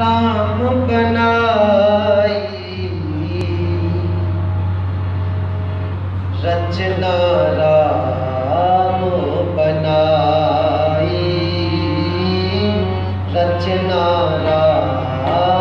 राम बनाई रचना राम बनाई रचना Ram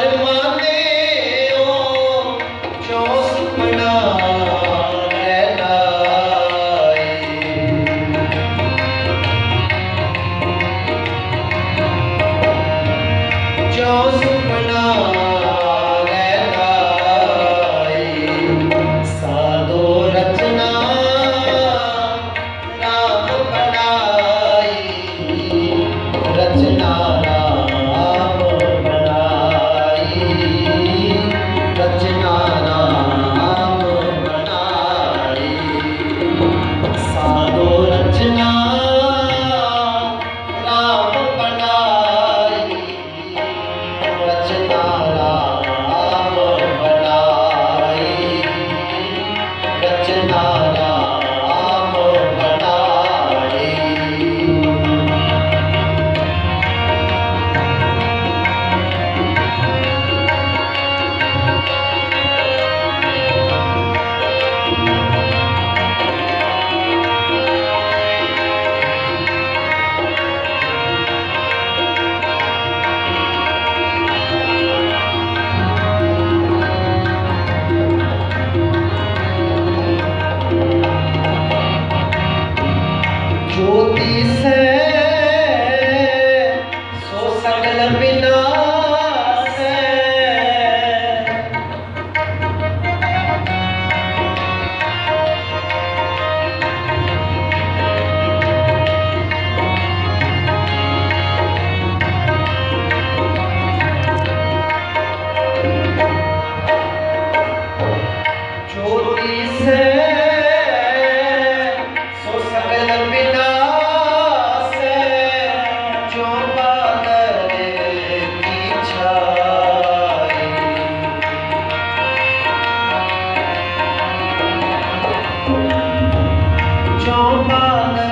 Hallelujah. don't bother